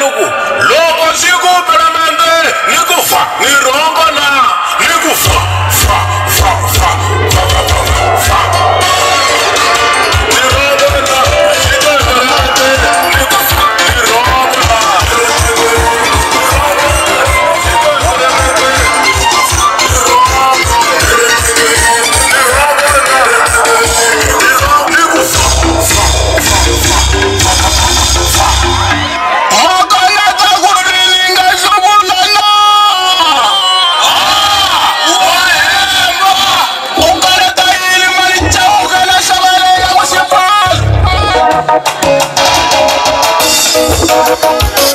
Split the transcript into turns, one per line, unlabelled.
diálogo Música